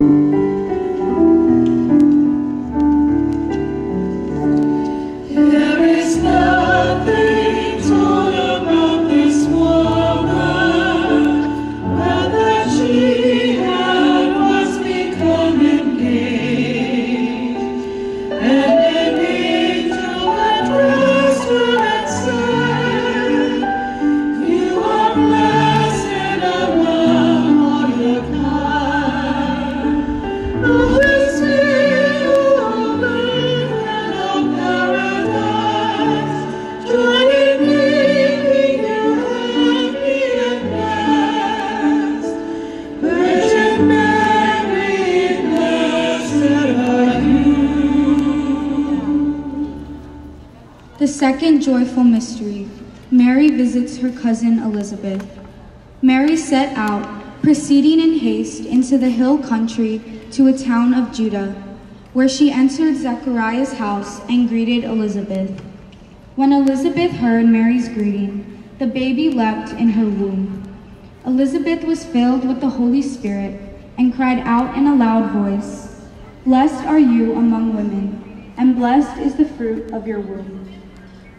There haste into the hill country to a town of Judah, where she entered Zechariah's house and greeted Elizabeth. When Elizabeth heard Mary's greeting, the baby leapt in her womb. Elizabeth was filled with the Holy Spirit and cried out in a loud voice, Blessed are you among women, and blessed is the fruit of your womb.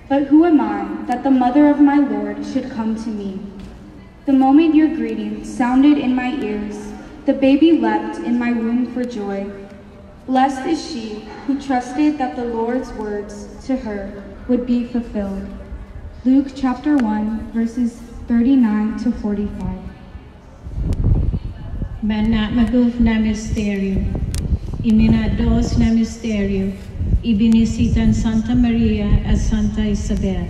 But who am I that the mother of my Lord should come to me? The moment your greeting sounded in my ears, the baby leapt in my womb for joy. Blessed is she who trusted that the Lord's words to her would be fulfilled. Luke chapter 1, verses 39 to 45. Manatmagov na mistério, iminados na mistério, ibinisitan Santa Maria at Santa Isabel.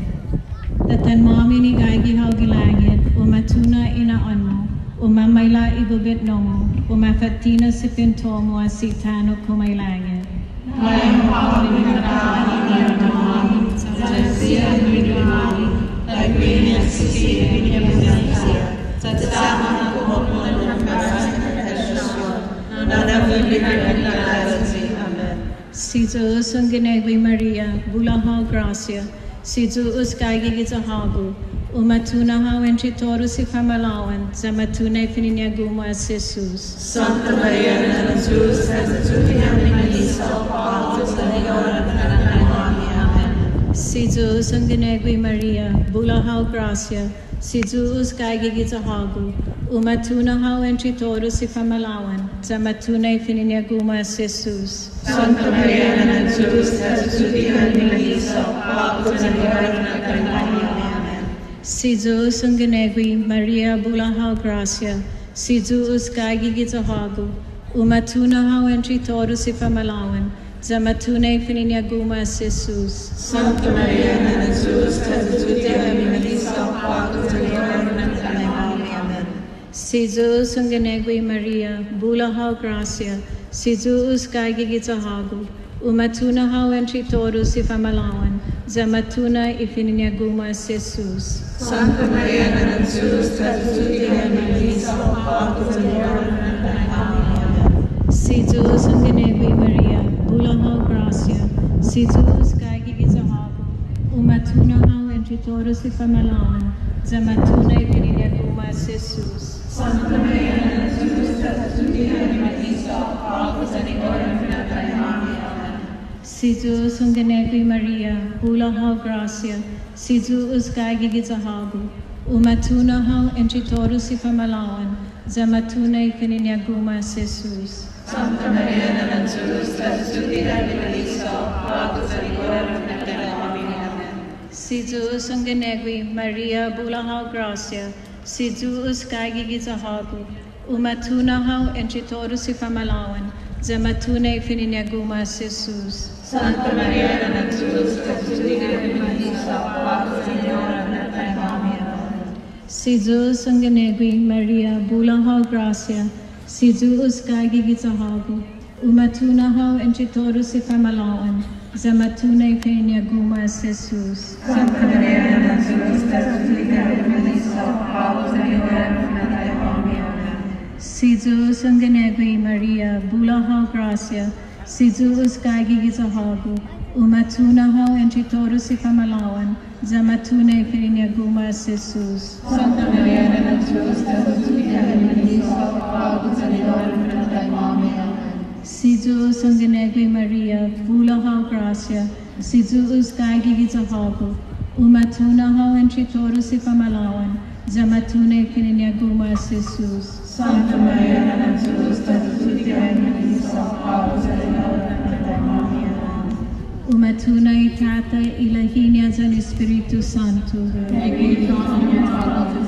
Datan mo amin igagihaw gilangit, umatuna inaan mo, umamayla ibubit mo, umafatina si pinto mo at sitano kumailangit. Ngayon pa kami nagkaan ng namin sa siya ng namin, nagwin at sisihin niya mo siya, sa tsama ng kumukulan ng baras ng relasyon, na nabibigyan ng lahat Amen. Si Jesus ang ginagwi Maria, bulahaw gracia, si Jesus kagigit sa hago, umatuna hawen si toro si pamalawan, sa matunay pininyaguma as Jesus. Santa Maria na ng Diyos, sa sutihan ni Malisa, Pao sa Niyoran na nananami. Amen. Si Jesus ang ginagwi Maria, bulahaw gracia, si Jesus kagigit sa hago, umatuna hawen si toro si pamalawan, sa matunay pininyaguma as Jesus. Santa Maria Diyos, sa sutihan ni Malisa, Pao sa Niyoran na nananami. Amen. Si Jesus ang ginagwi, Maria bulahaw gracia, si Jesus kagigit sa hago, umatuna hawen si toro si pamalawan, sa matunay pininyaguma as Jesus. Santa Maria na ng Diyos, sa sutihan ni Malisa, Pao sa Niyoran. Amen. Si Jesus ang ginagwi, Maria bulahaw gracia, si Jesus kagigit sa hago, umatuna toro si pamalawan, sa matunay ipininyaguma as Jesus. Santa Maria na ng Diyos, sa sutihan ni Malisa, Pao sa Niyoran na nananami. Amen. Si Jesus ang ginagwi Maria, bulahaw gracia, si sa hago, umatuna toro si pamalawan, sa matunay pininyaguma si Jesus. Santa Maria na ng Diyos, sa sutihan ni Malisa, Pao sa Niyoran na nananami. Amen. Si Jesus ang ginagwi Maria, bulahaw gracia, si Jesus kagigit sa hago, umatuna toro si pamalawan, sa matunay pininyaguma si Jesus. Santa Maria na ng Diyos, sa sutihan ni Malisa, Pao sa Niyoran na nananami. Amen. Si Jesus ang ginagwi, Maria bulahaw gracia, si Jesus kagigit sa hago, umatuna toro si pamalawan, sa matunay pininyaguma si Jesus. Santa Maria na ng Diyos, sa sutihan ni Malisa, Pao sa Niyoran na nananami. Amen. Si Jesus ang Maria bulahaw gracia, si Jesus kagigit sa hago, umatuna haw entre toro si pamalawan, sa matunay pininyaguma si Jesus. Santa Maria na ng Diyos, sa sutihan ni Malisa, Pao sa Niyoran na nananami. Amen. Si Jesus ang ginagwi, Maria, bulahaw gracia, si Jesus kagigit sa hago, umatuna haw entre toro si pamalawan, sa matunay pininyaguma si Jesus. Santa Maria na ng Diyos, sa sutihan ni Malisa, Pao sa Niyoran na nananami. si Diyos ang ginagay Maria, bulahaw grasya, si Diyos kagi gitahago, umatunahaw ang tritoro si pamalawan, zamatunay kininyaguma si Jesus. Santa Maria, Anak ng Diyos, tatututihan ng isang ako sa linaw ng katamamihan. Umatunay tata ilahinya sa Espiritu Santo. Nagiging ang iyong ako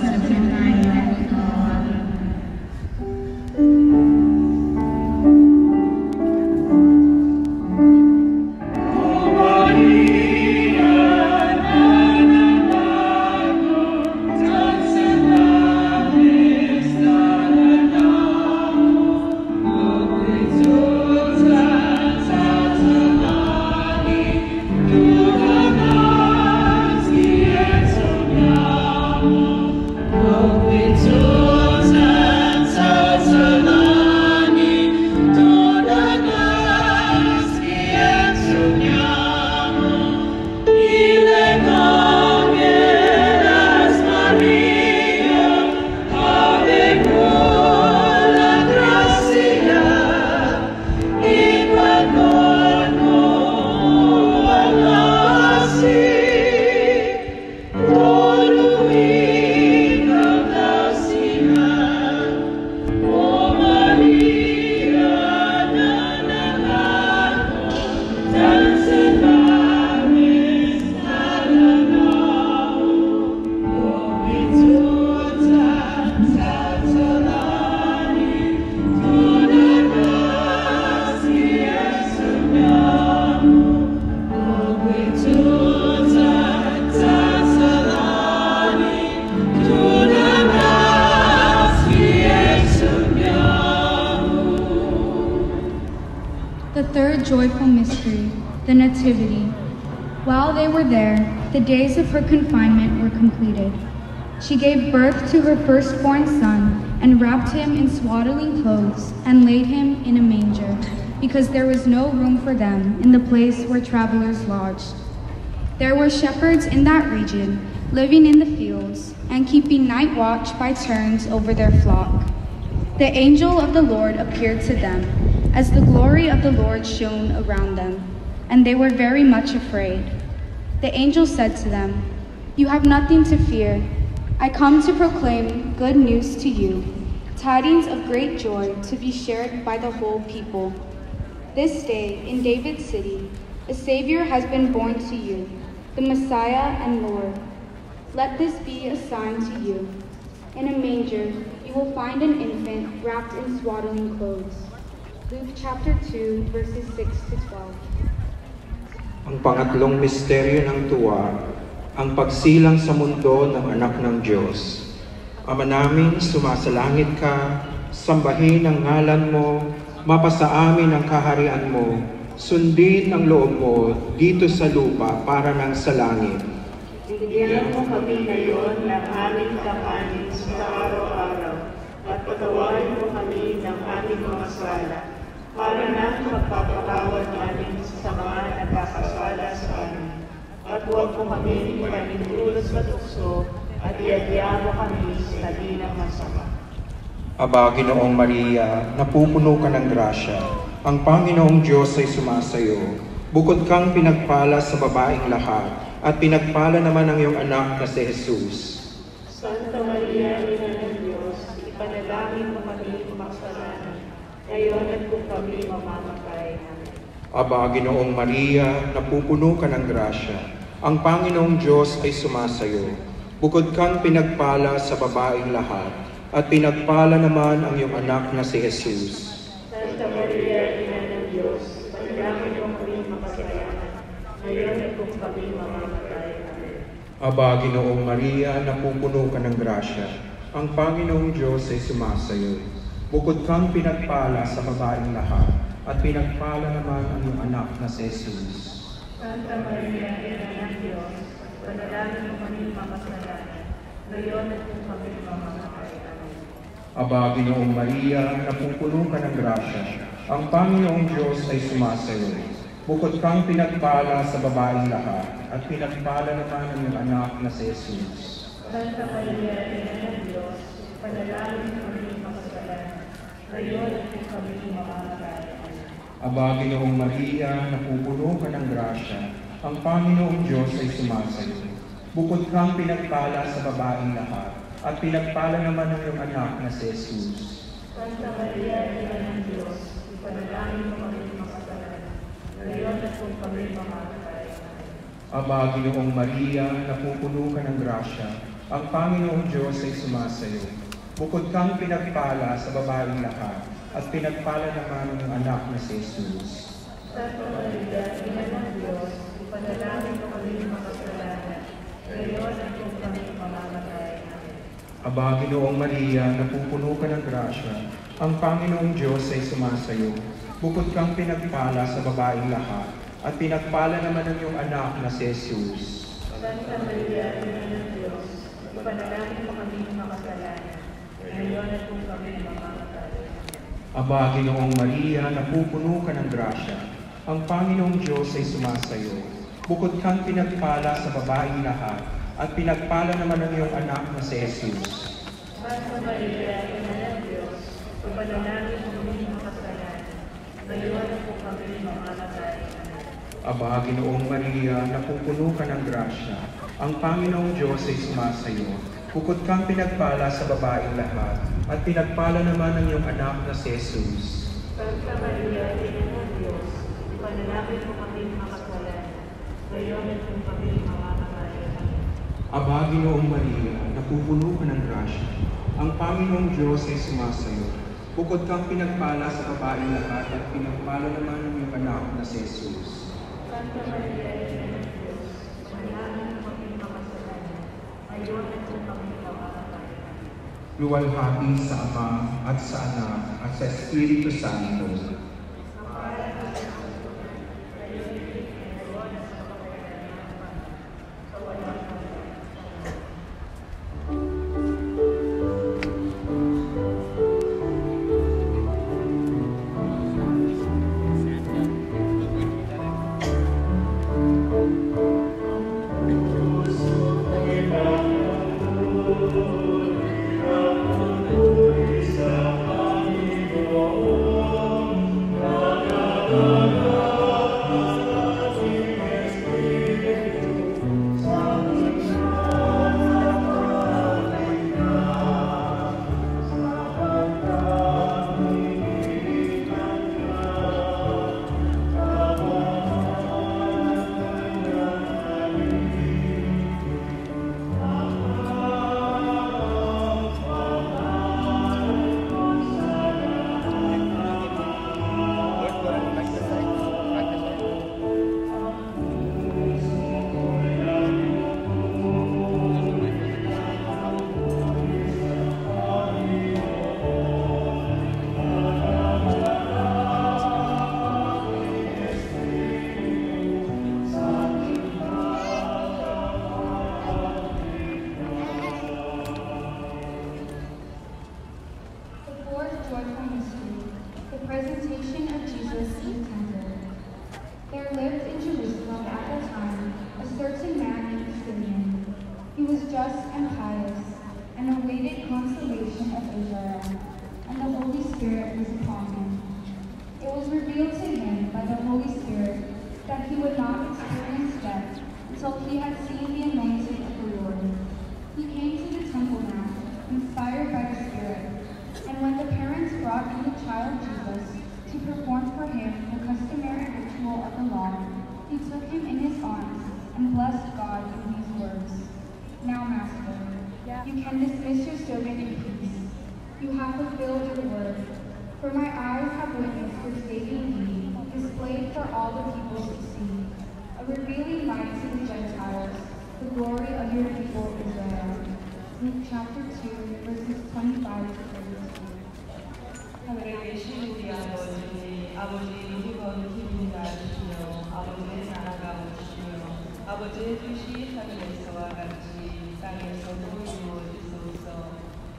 to her firstborn son and wrapped him in swaddling clothes and laid him in a manger, because there was no room for them in the place where travelers lodged. There were shepherds in that region, living in the fields and keeping night watch by turns over their flock. The angel of the Lord appeared to them, as the glory of the Lord shone around them, and they were very much afraid. The angel said to them, You have nothing to fear. I come to proclaim good news to you, tidings of great joy to be shared by the whole people. This day, in David's city, a Savior has been born to you, the Messiah and Lord. Let this be a sign to you. In a manger, you will find an infant wrapped in swaddling clothes. Luke chapter 2, verses 6 to 12. Ang pangatlong misteryo ng tuwa, ang pagsilang sa mundo ng anak ng Diyos. Ama namin, sumasalangit ka, sambahin ang ngalan mo, mapasa amin ang kaharian mo, sundin ang loob mo dito sa lupa para ng sa langit. Bigyan mo kami ngayon ng aming kakanin sa araw-araw at patawarin mo kami ng aming mga sala para na magpapatawad namin sa mga nagkakasala sa. At huwag mo kami ipanintulot sa tukso at iadya mo kami sa dinang masama. Aba, Ginoong Maria, napupuno ka ng grasya. Ang Panginoong Diyos ay sumasayo. Bukod kang pinagpala sa babaeng lahat, at pinagpala naman ang iyong anak na si Jesus. Santa Maria, Ina ng Diyos, ipanalangin mo kami makasalanan, ngayon at kung kami mamamatay. Aba, Ginoong Maria, napupuno ka ng grasya. Ang Panginoong Diyos ay sumasayo. Bukod kang pinagpala sa babaeng lahat, at pinagpala naman ang iyong anak na si Jesus. Santa Maria, Ina ng Diyos, panalangin mo kami makasalanan, ngayon at kung kami mamamatay. Aba, Ginoong Maria, napupuno ka ng grasya. Ang Panginoong Diyos ay sumasayo. Bukod kang pinagpala sa babaeng lahat, at pinagpala naman ang iyong anak na si Jesus. Santa Maria, Ina ng Diyos, panalangin mo kami makasalanan, ngayon at kung kami mamamatay. Aba, Ginoong Maria, napupuno ka ng grasya. Ang Panginoong Diyos ay sumasayo. Bukod kang pinagpala sa babaeng lahat, at pinagpala naman ang iyong anak na si Jesus. Santa Maria, Ina ng Diyos, panalangin mo kami makasalanan, ngayon at kung kami mamamatay. Aba, Ginoong Maria, napupuno ka ng grasya, ang Panginoong Diyos ay sumasayo. Bukod kang pinagpala sa babaeng lahat, at pinagpala naman ng iyong anak na si Jesus. Santa Maria, Ina ng Diyos, ipanalangin mo kami makasalanan. Ngayon at kung kami mamamatay. Aba, Ginoong Maria, napupuno ka ng grasya, ang Panginoong Diyos ay sumasayo. Bukod kang pinagpala sa babaeng lahat, at pinagpala naman ng anak na si Jesus. Santa Maria, Ina ng Diyos, ipanalangin mo kami makasalanan. Ngayon at kung kami mamamatay. Aba, Ginoong Maria, napupuno ka ng grasya, ang Panginoong Diyos ay sumasayo. Bukod kang pinagpala sa babaeng lahat, at pinagpala naman ng iyong anak na si Jesus. Santa Maria, Ina ng Diyos, ipanalangin mo kami makasalanan. Ngayon at kung kami mamamatay. Aba, Ginoong Maria, napupuno ka ng grasya, ang Panginoong Diyos ay sumasayo. Bukod kang pinagpala sa babaeng lahat, at pinagpala naman ng iyong anak na si Jesus. Santa Maria, Ina ng Diyos, ipanalangin mo kami makasalanan. Ngayon kung kami. Amen. Aba, Ginoong Maria, napupuno ka ng grasya. Ang Panginoong Diyos ay sumasayo. Bukod kang pinagpala sa babaeng lahat, at pinagpala naman ng iyong anak na si Jesus. Santa Maria, Ina ng Diyos, ipanalangin mo kami makasalanan. Ngayon at kung kami mamamatay. Amen. Aba, Ginoong Maria, napupuno ka ng grasya. Ang Panginoong Diyos ay sumasayo. Bukod kang pinagpala sa babaeng lahat, at pinagpala naman ng iyong anak na si Jesus. Santa Maria, Ina ng Diyos, ipanalangin mo kami makasalanan. Ngayon at kung kami mamamatay. Amen. Luwalhati sa Ama at sa Anak at sa Espiritu Santo. Chapter 2, verses 25 to 32. 하늘에 계신 우리 아버지, 아버지 이번 기분이 나주시며 아버지의 나라가 오시며 아버지의 뜻이 하늘에서와 같이 땅에서도 이루어지소서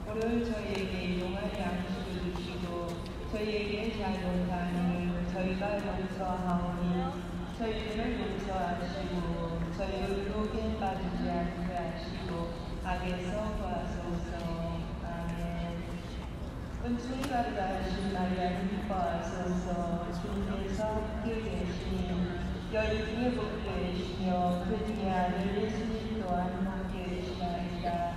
오늘 저희에게 일용할 양식을 주시고 저희에게 잘못한 일을 저희가 용서하오니 저희를 용서하시고 저희를 유혹에 빠지지 않게 하시고 악에서 구하소서 아멘 은총이 가득하신 마리아님 기뻐하소서 주님의 여인 중에 복되시며 그 중에 아들 예수님 또한 함께 계시나이다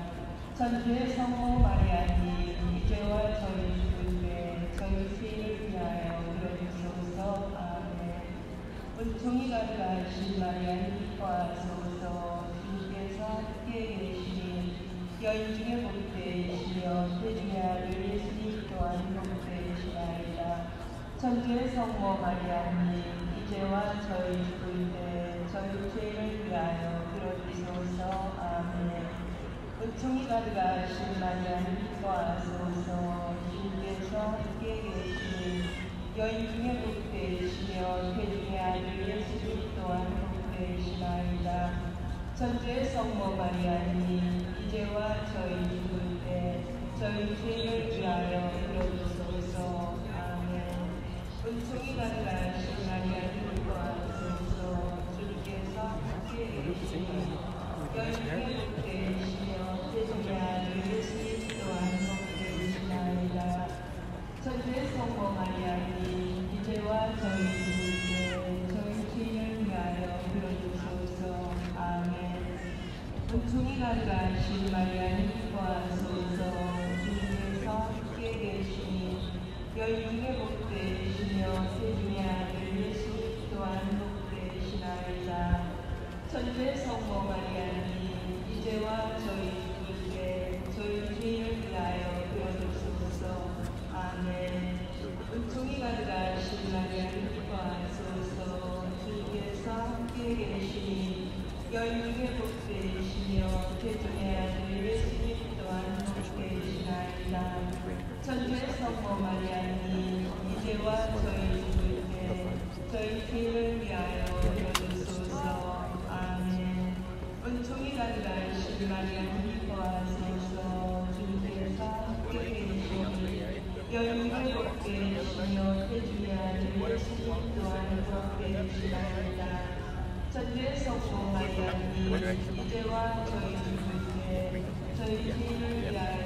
천주의 성모 마리아님 이제와 저희 때 저희 죄를 위하여 그러주소서 아멘 은총이 가득하신 마리아님 과하소서 주께서 함께 계시니 여인 중에 복되시며 그 중에 아들 예수님 또한 복되시나이다. 천주의 성모 마리아님 이제와 저희 죽을 때 저희 죄를 위하여 그러주소서. 아멘. 은총이 가득하신 마리아님 과하소서. 주께서 함께 계시니 여인 중에 복되시며 그 중에 아들 예수님 또한 복되시나이다. 천주의 성모 마리아님 이제와 저희 죽을 때 저희 죄를 위하여 그러주소서. 아멘. 은총이 가득하신 마리아님 과하소서. 주께서 함께 계시니 여인 중에 복되시며 그 중에 아들 예수님 또한 복되시나이다. 천주의 성모 마리아님 이제와 저희 가득하신 마리아님 과하소서 주님께서 함께 계시니 여인 중에 복되시며 그 중에 아들 예수 또한 복되시나이다. 천주의 성모 마리아님 이제와 저희 죽을 때 저희 죄를 위하여 빌어주소서. 아멘. 은총이 가득하신 마리아님 과하소서 주께서 함께 계시니 여인 중에 복되시며 그 중에 아들 예수님 또한 복되시나이다 천주의 성모 마리아님 이제와 저희 죽을 때 저희 죄를 위하여 빌어주소서 아멘 은총이 가득하신 마리아님 과하소서 주께서 함께 계시니 여인 중에 복되시며 그 중에 아들 예수님 또한 복되시나이다 천주의 성모 마리아님 이제와 저희 죽을 때 저희 죄를 위하여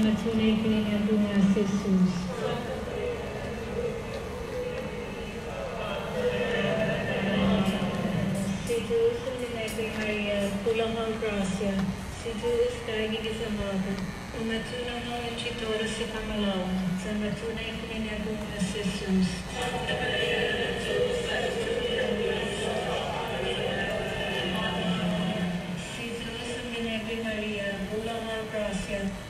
Matulei, que nem Adunha, Jesus. tulamang grasya, si Diyos kaigig sa mago, umatunang ang inchitora sa kamalaw, sa matunay kinagong si Jesus. Si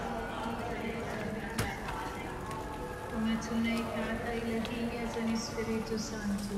Santuna nei Cata y la Niña es Santo.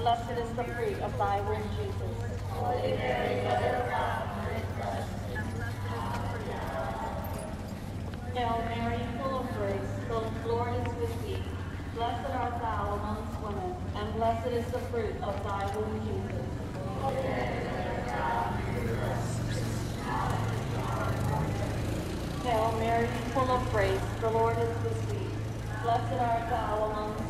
Blessed is the fruit of thy womb, Jesus. Hail Mary, full of grace, the Lord is with thee. Blessed art thou amongst women, and blessed is the fruit of thy womb, Jesus. Hail Mary, full of grace, the Lord is with thee. Blessed art thou amongst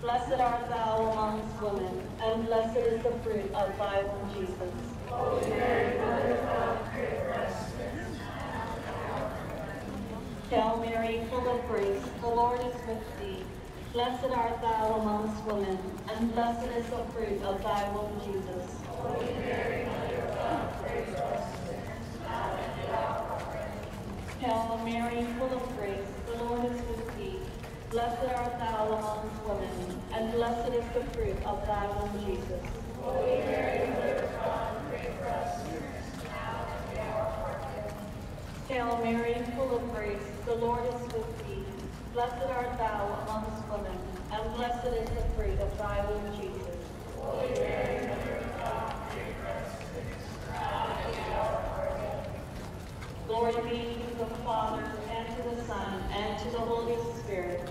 Blessed art thou amongst women, and blessed is the fruit of thy womb, Jesus. Hail Mary, full of grace, the Lord is with thee. Blessed art thou amongst women, and blessed is the fruit of thy womb, Jesus. Hail Mary, full of grace, the Lord is with thee. Blessed art thou amongst women, and blessed is the fruit of thy womb, Jesus. Hail Mary, full of grace, the Lord is with thee. Blessed art thou amongst women, and blessed is the fruit of thy womb, Jesus. Glory be to the Father, and to the Son, and to the Holy Spirit.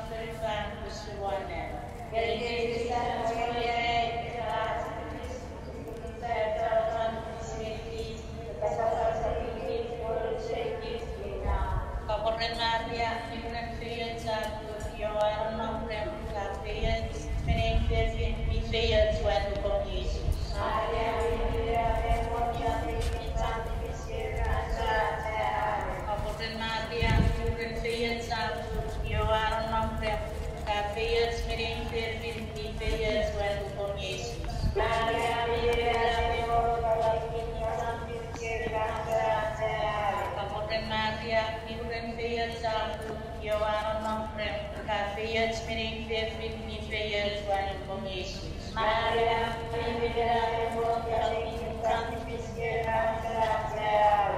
Profesor Anthony Van Kusuwanan. Galing sa Australia, Yesus.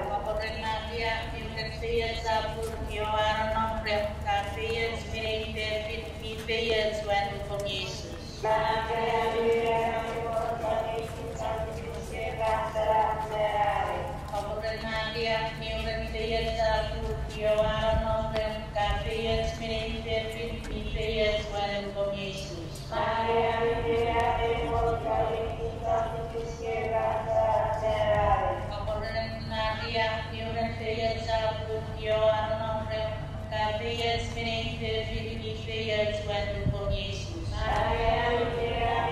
Kapag Maria, Ibrahim Kapiyat, Mening Devin, Fiyat Suatu Kong Yesus. Kapag Maria,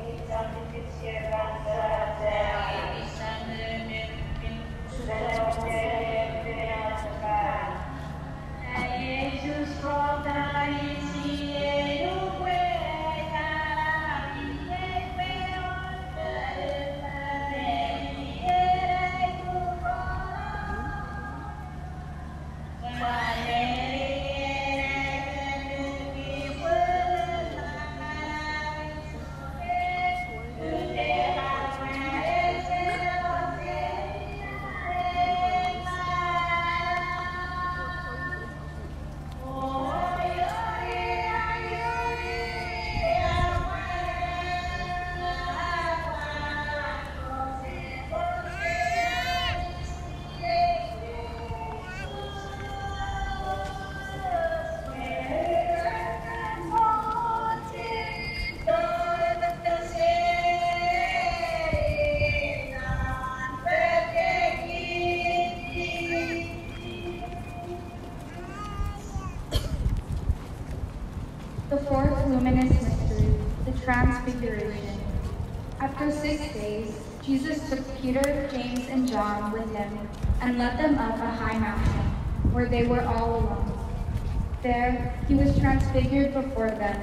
they were all alone. There, he was transfigured before them.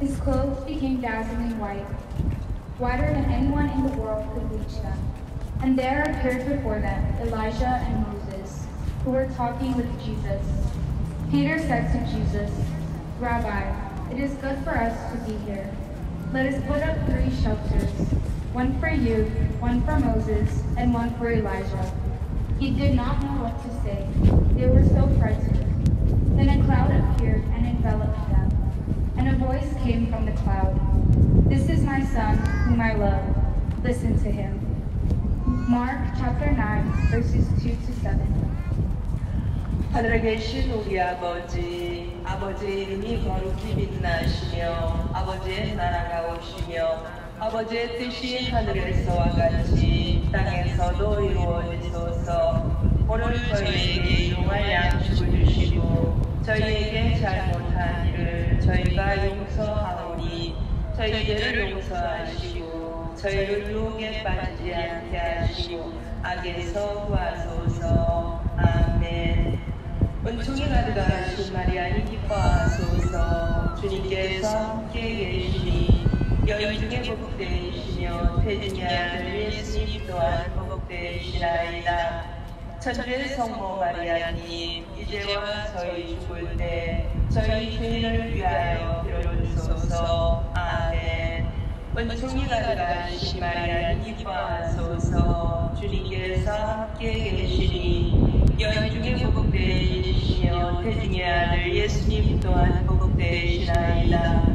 His clothes became dazzling white, whiter than anyone in the world could reach them. And there appeared before them Elijah and Moses, who were talking with Jesus. Peter said to Jesus, Rabbi, it is good for us to be here. Let us put up three shelters, one for you, one for Moses, and one for Elijah. He did not know what to say. They were so frightened. Then a cloud appeared and enveloped them, and a voice came from the cloud. This is my son, whom I love. Listen to him. Mark chapter 9, verses 2 to 7. 하늘에 계신 우리 아버지, 아버지의 이름이 거룩히 빛나시며 아버지의 나라가 오시며 아버지의 뜻이 하늘에서와 같이 땅에서도 이루어지소서 오늘 저희에게 용할 양식을 주시고 저희에게 잘못한 일을 저희가 용서하오니 저희들을 용서하시고 저희를 유혹에 빠지지 않게 하시고 악에서 구하소서. 아멘. 은총이 가득하신 마리아님 기뻐하소서. 주님께서 함께 계시니 여인 중에 복되시며 태중의 아들 예수님 또한 복되시나이다 천주의 성모 마리아님 이제와 저희 죽을 때 저희 죄인을 위하여 빌어주소서. 아멘. 은총이 가득하신 마리아님 기뻐하소서. 주님께서 함께 계시니 여인 중에 복되시며 태중의 아들 예수님 또한 복되시나이다.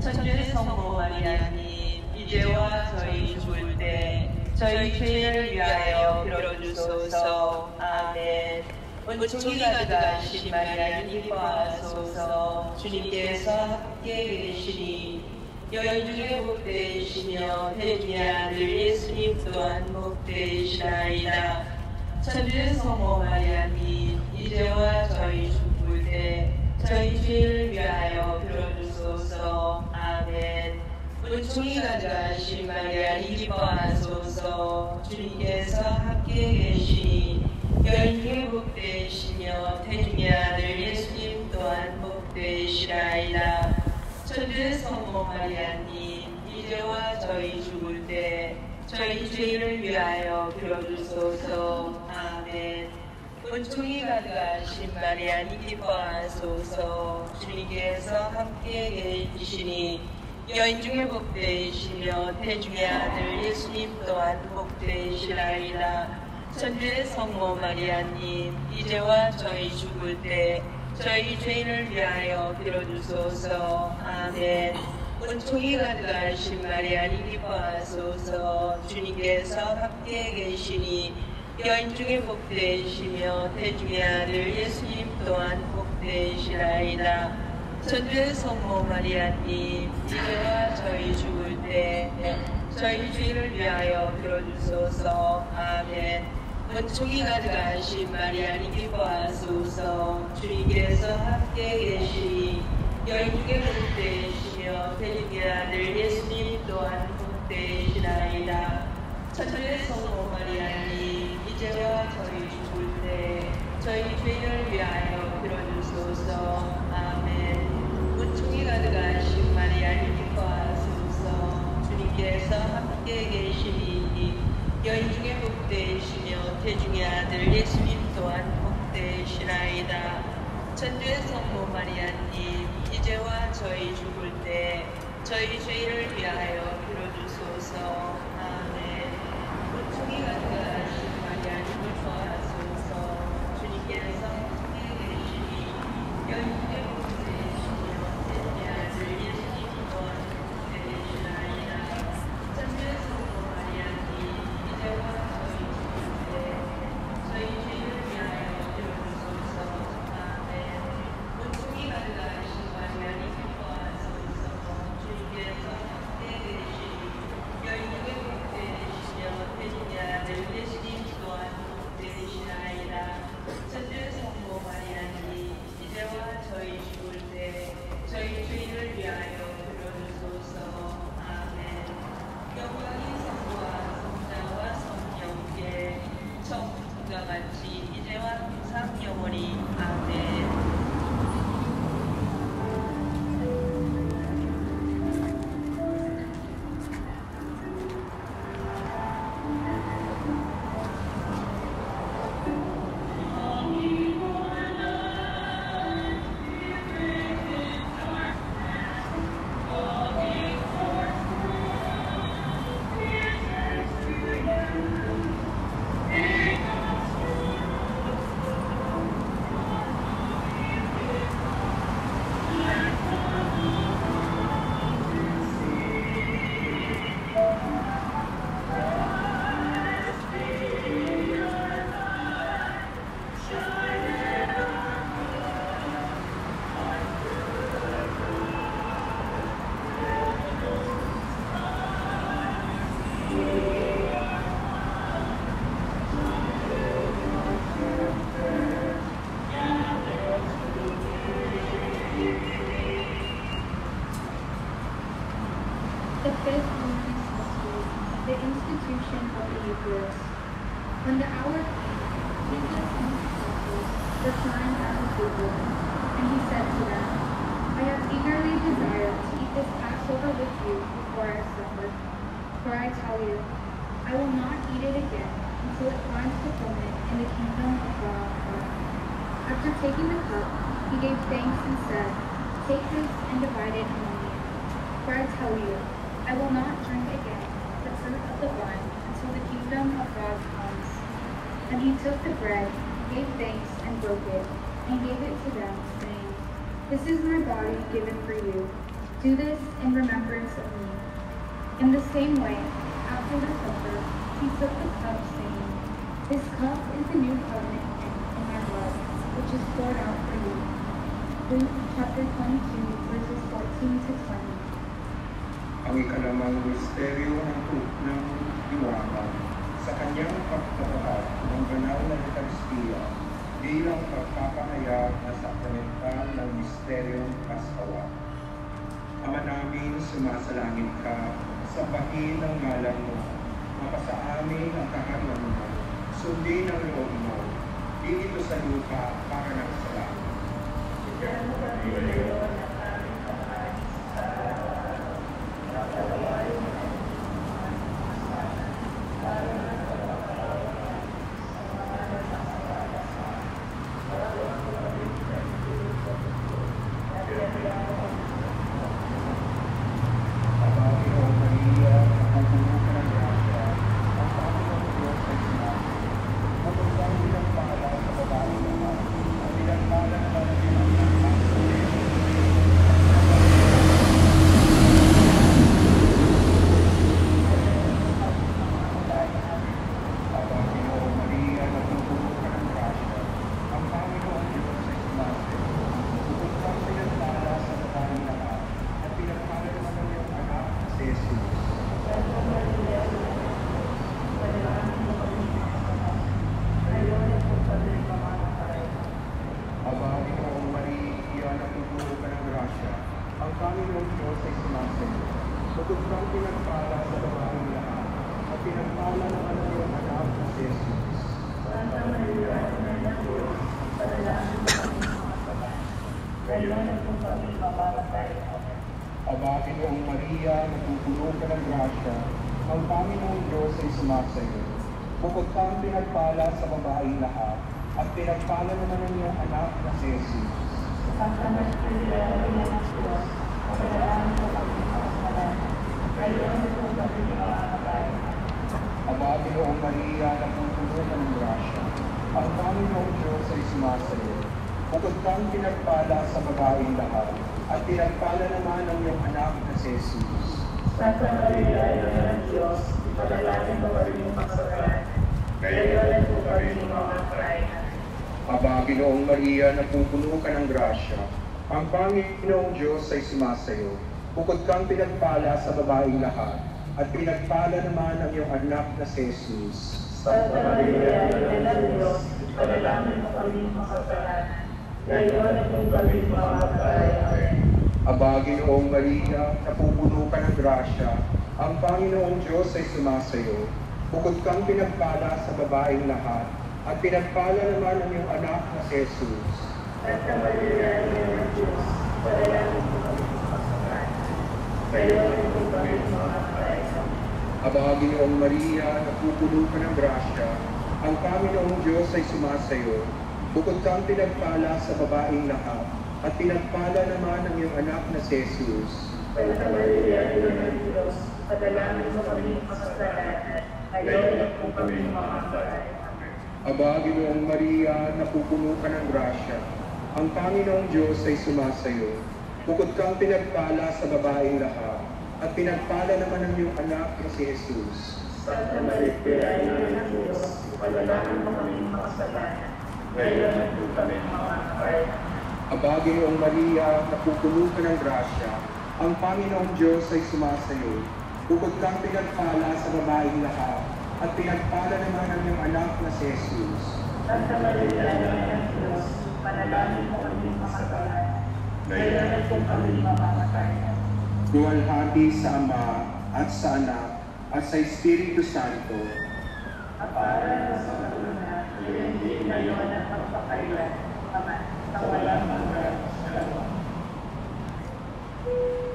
천주의 성모 마리아님 이제와 저희 죽을 때 저희 죄인을 위하여 빌어주소서. 아멘. 은총이 가득하신 마리아님 기뻐하소서. 주님께서 함께 계시니 여인 중에 복되시며 태중의 아들 예수님 또한 복되시나이다. 천주의 성모 마리아님 이제와 저희 죽을 때 저희 죄를 위하여 빌어주소서. 아멘 은총이 가득하신 마리아님 기뻐하소서 주님께서 함께 계시니 여인 중에 복되시며 태중의 아들 예수님 또한 복되시나이다. 천주의 성모 마리아님 이제와 저희 죽을 때 저희 죄를 위하여 빌어주소서. 아멘. 은총이 가득하신 마리아님 기뻐하소서 주님께서 함께 계시니 여인 중에 복되시며 태중의 아들 예수님 또한 복되시나이다. 천주의 성모 마리아님 이제와 저희 죽을 때 저희 죄인을 위하여 빌어주소서. 아멘. 은총이 가득하신 마리아님 기뻐하소서. 주님께서 함께 계시니 여인 중에 복되시며 태중의 아들 예수님 또한 복되시나이다 천주의 성모 마리아님 이제와 저희 죽을 때 저희 죄를 위하여 빌어주소서. 아멘. 은총이 가득하신 마리아님 기뻐하소서. 주님께서 함께 계시니 여인 중에 복되시며 태중의 아들 예수님 또한 복되시나이다. 천주의 성모 마리아님 이제와 저희 죽을 때 저희 죄를 위하여 빌어주소서. 아멘 은총이 가득하신 마리아님 기뻐하소서 주님께서 함께 계시니 여인 중에 복되시며 태중의 아들 예수님 또한 복되시나이다. 천주의 성모 마리아님 이제와 저희 죽을 때 저희 죄를 위하여 빌어주소서. 아멘. 은총이 가득하신 Do this in remembrance of me. In the same way, after the supper, he took the cup, saying, This cup is the new covenant in my blood, which is poured out for you. Luke chapter 22, verses 14 to 20. ang ikalamang misteryo ng, ng iwanan sa kanyang pagtatahad ng banal na Eucharistia bilang pagpapahayag na sakramental ng misteryong kasawa. Ama namin, sumasalangit ka, sambahin ang ngalan mo, mapasa amin ang kaharian mo, sundin ang loob mo, dito sa lupa para ng sa langit. Panginoong Maria, ang puno ka ng grasya, ang Panginoong Diyos ay sinabi, Magandang bilang pala sa babae naman, ang bilang pala na lalagyan ang anak sa Ang Panginoong Maria, nagpupuno ka ng grasya, ang Panginoong Diyos ay sinabi, Bukod kang pinagpala sa babae lahat, at pinagpala naman ang iyong anak na si Jesus. Aba, Panginoong Maria, nagpupuno ka ng grasya, ang Panginoong Diyos ay sumasayo. Bukod kang pinagpala sa babae lahat, at pinagpala naman ang iyong anak na si Jesus. Aba, Panginoong Maria, nagpupuno ka ng grasya, ang Panginoong Diyos ay sumasayo. Bukod kang pinagpala sa babaeng lahat, at pinagpala naman ang iyong anak na si Jesus. Aba, Panginoong Maria, ka ng grasya, ang Panginoong Diyos ay sumasayo. Bukod kang pinagpala sa babaeng lahat, at pinagpala naman ang iyong anak na si Jesus. Santa Maria, Ina ng Diyos, ipanalangin mo kami ng magsasalanan. Ngayon ay po kami ng mga kainan. Aba, Ginoong Maria, napupuno ka ng grasya. Ang Panginoong Diyos ay sumasayo. Bukod kang pinagpala sa babaeng lahat, at pinagpala naman ang iyong anak na si Jesus. Santa Maria, Ina ng Diyos, ipanalangin mo kami ng magsasalanan. Ngayon ay po kami mga kainan. Aba, Ginoong Maria, napupuno ka ng grasya. Ang Panginoong Diyos ay sumasayo. Bukod kang pinagpala sa babaeng lahat, at pinagpala naman ang iyong anak na si Jesus. Aba, Ginoong Maria, napupuno ka ng grasya. Ang Panginoong Diyos ay sumasayo. Bukod kang pinagpala sa babaeng lahat, at pinagpala naman ang iyong anak na si Jesus. Santa Maria, Ina ng Diyos, padalangin mo kami makasalanan, ngayon at kung kami mamamatay. Aba, Ginoong Maria, napupuno ka ng grasya. Ang Panginoong Diyos ay sumasayo. Bukod kang pinagpala sa babaeng lahat, at pinagpala naman ang iyong anak na si Jesus. Santa Maria, Ina ng Diyos, padalangin mo kami makasalanan, ngayon at kung kami mamamatay. Aba, Ginoong Maria, napupuno ka ng grasya. Ang Panginoong Diyos ay sumasayo. Bukod kang pinagpala sa babaeng lahat, at pinagpala naman ang iyong anak na si Jesus. Santa Maria, ng Diyos, panalangin mo kami makakalaan, ngayon at kung ano kami mamamatay. Luwalhati sa Ama at sa Anak at sa Espiritu Santo. Kapara sa mga, hindi ngayon at magpakailan, Ama, sa walang hanggan. Thank you.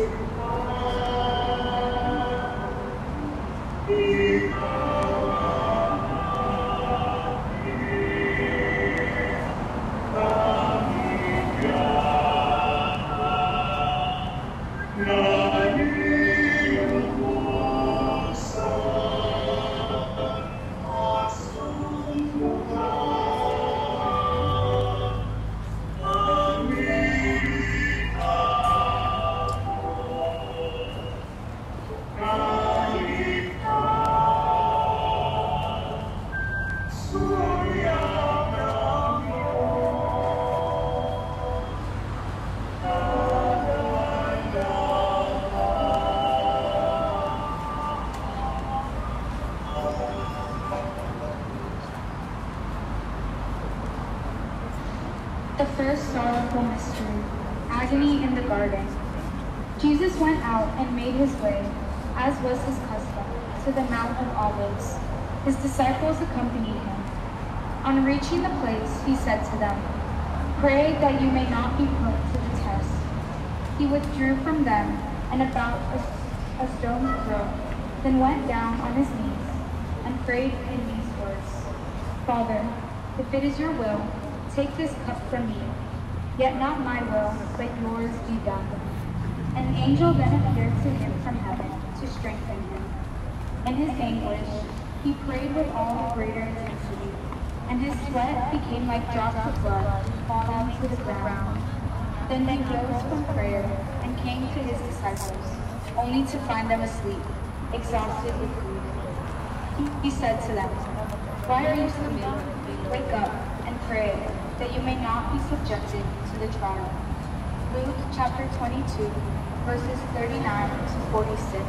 Amém. First sorrowful mystery, agony in the garden. Jesus went out and made his way, as was his custom, to the Mount of Olives. His disciples accompanied him. On reaching the place, he said to them, Pray that you may not be put to the test. He withdrew from them and about a, a stone's throw, then went down on his knees and prayed in these words, Father, if it is your will, take this cup from me. Yet not my will, but yours be done. An angel then appeared to him from heaven to strengthen him. In his anguish, he prayed with all the greater intensity, and his sweat became like drops of blood falling to the ground. Then he rose from prayer and came to his disciples, only to find them asleep, exhausted with food. He said to them, Why are you sleeping? Wake up and pray, that you may not be subjected to the trial. Luke chapter 22, verses 39 to 46.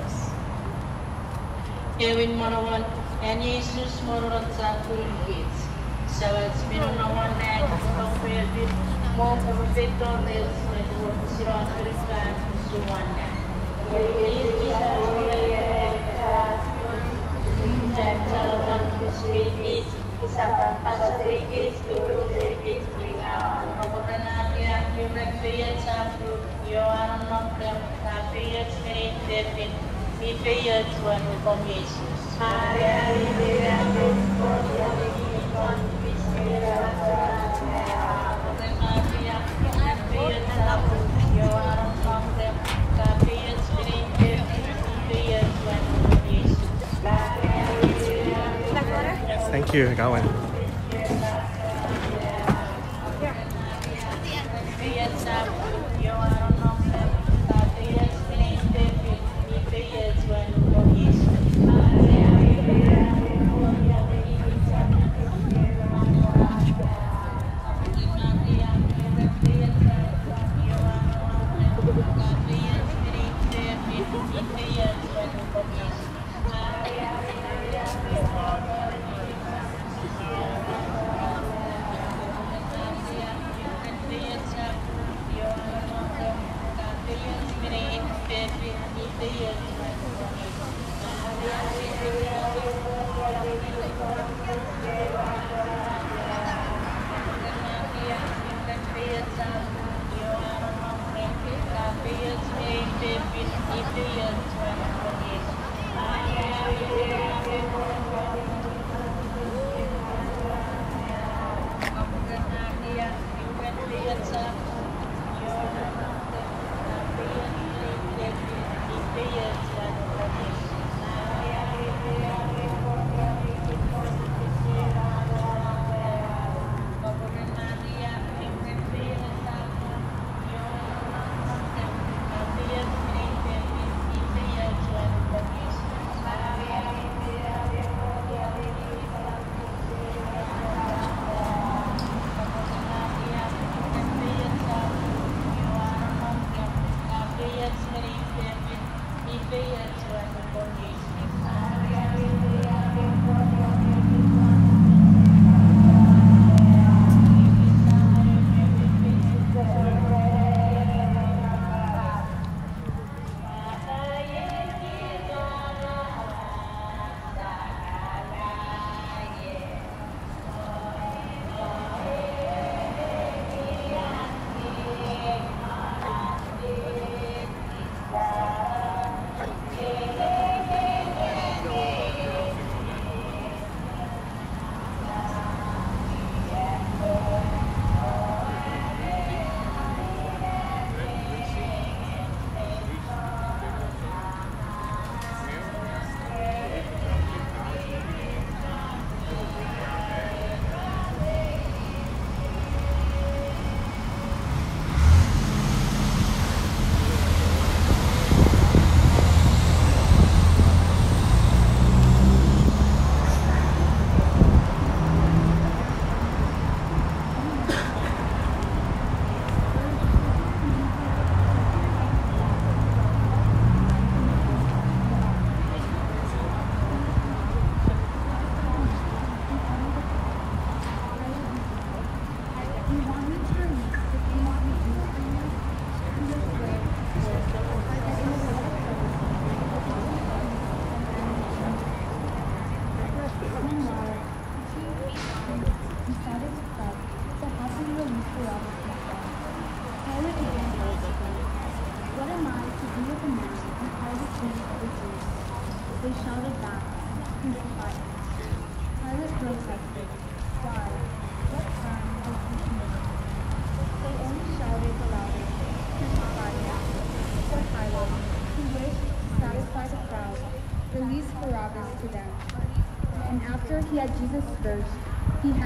Ewin manawan en Yesus manawan sa kulungkit. Sa minunawan na ang pwede mo perfecto del Señor sirang Kristan suwan na. Yesus dan calon Kristus isapan pasarikis turun sedikit ringan. Kemudian akhirnya yung sa Yohanan Mokram kapiyat spirit David Bibiyat Tuhan Hukum Yesus. Maria Libera Tuhan Tuhan Thank you, Gawain.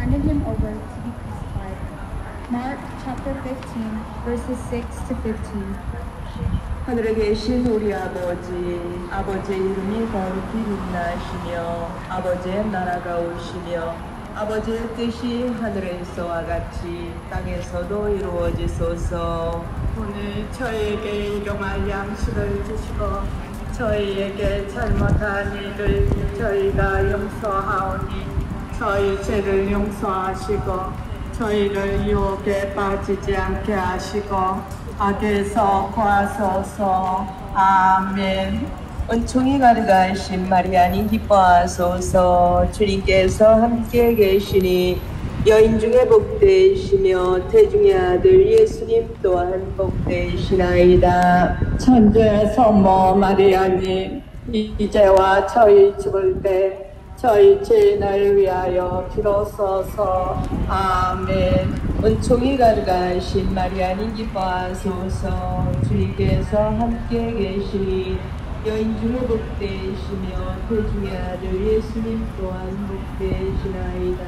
Handed him over to be crucified. Mark chapter 15, verses 6 to 15. 하늘에 계신 우리 아버지, 아버지의 이름이 거룩히 빛나시며, 아버지의 나라가 오시며, 아버지의 뜻이 하늘에서와 같이 땅에서도 이루어지소서. 오늘 저희에게 일용할 양식을 주시고 저희에게 잘못한 일을 저희가 용서하오니 저희 죄를 용서하시고 저희를 유혹에 빠지지 않게 하시고 악에서 구하소서. 아멘. 은총이 가득하신 마리아님 기뻐하소서. 주님께서 함께 계시니 여인 중에 복되시며 태중의 아들 예수님 또한 복되시나이다. 천주의 성모 마리아님 이제와 저희 죽을 때 저희 죄인을 위하여 비로소서 아멘. 은총이 가득하신 마리아님 기뻐하소서. 주님께서 함께 계시니 여인 중에 복되시며 태중의 아들 예수님 또한 복되시나이다.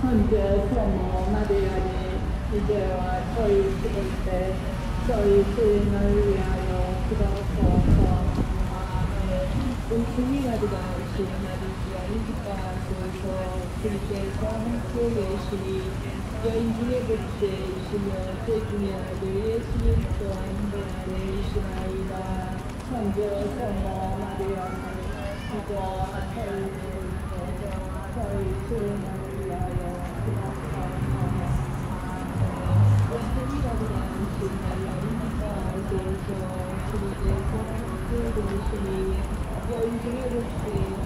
천주의 성모 마리아님 이제와 저희 죽을 때 저희 죄인을 위하여 비로소서 아멘. 은총이 가득하신 그리스도와 함께 계시니 여인중의 복제이시며 때중의 아들 예수님 또한 복제이시나이다 성자 성모 마리아 사과 저희 주께서 저희 주를 위하여 여인들의 복수에